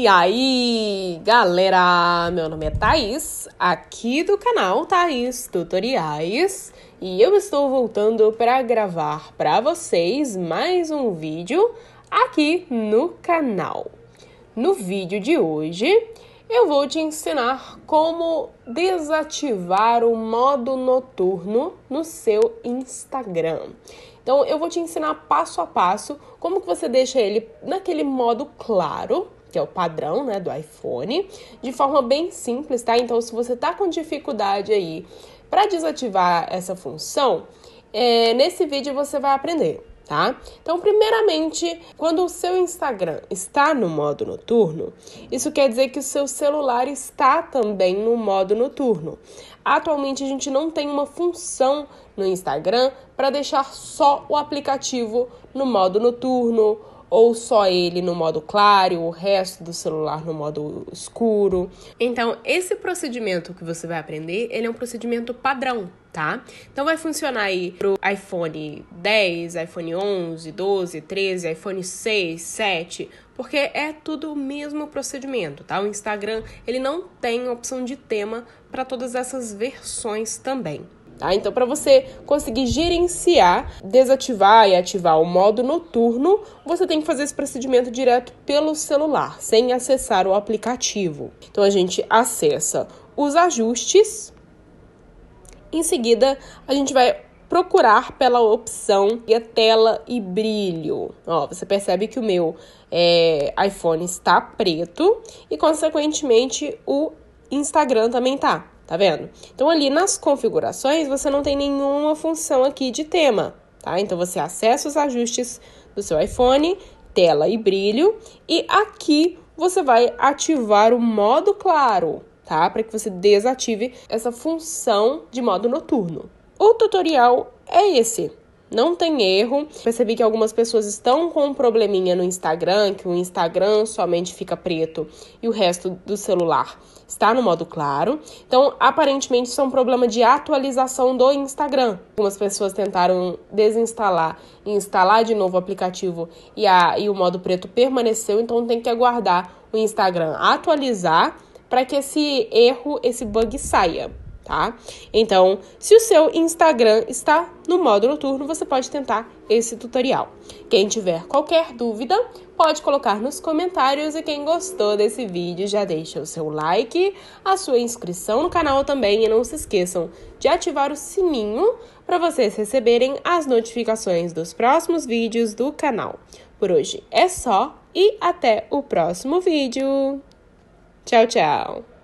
E aí, galera, meu nome é Thaís, aqui do canal Thaís Tutoriais, e eu estou voltando para gravar para vocês mais um vídeo aqui no canal. No vídeo de hoje, eu vou te ensinar como desativar o modo noturno no seu Instagram. Então, eu vou te ensinar passo a passo como que você deixa ele naquele modo claro, que é o padrão, né, do iPhone, de forma bem simples, tá? Então, se você tá com dificuldade aí para desativar essa função, é, nesse vídeo você vai aprender tá? Então, primeiramente, quando o seu Instagram está no modo noturno, isso quer dizer que o seu celular está também no modo noturno. Atualmente, a gente não tem uma função no Instagram para deixar só o aplicativo no modo noturno ou só ele no modo claro, o resto do celular no modo escuro. Então, esse procedimento que você vai aprender, ele é um procedimento padrão, tá? Então vai funcionar aí pro iPhone 10, iPhone 11, 12, 13, iPhone 6, 7, porque é tudo o mesmo procedimento, tá? O Instagram, ele não tem opção de tema para todas essas versões também. Tá? Então, para você conseguir gerenciar, desativar e ativar o modo noturno, você tem que fazer esse procedimento direto pelo celular, sem acessar o aplicativo. Então, a gente acessa os ajustes. Em seguida, a gente vai procurar pela opção e a tela e brilho. Ó, você percebe que o meu é, iPhone está preto e, consequentemente, o Instagram também tá tá vendo? Então ali nas configurações você não tem nenhuma função aqui de tema, tá? Então você acessa os ajustes do seu iPhone, tela e brilho, e aqui você vai ativar o modo claro, tá? Para que você desative essa função de modo noturno. O tutorial é esse. Não tem erro. Percebi que algumas pessoas estão com um probleminha no Instagram, que o Instagram somente fica preto e o resto do celular está no modo claro. Então, aparentemente, isso é um problema de atualização do Instagram. Algumas pessoas tentaram desinstalar e instalar de novo o aplicativo e, a, e o modo preto permaneceu, então tem que aguardar o Instagram atualizar para que esse erro, esse bug saia tá? Então, se o seu Instagram está no modo noturno, você pode tentar esse tutorial. Quem tiver qualquer dúvida, pode colocar nos comentários e quem gostou desse vídeo já deixa o seu like, a sua inscrição no canal também e não se esqueçam de ativar o sininho para vocês receberem as notificações dos próximos vídeos do canal. Por hoje é só e até o próximo vídeo. Tchau, tchau!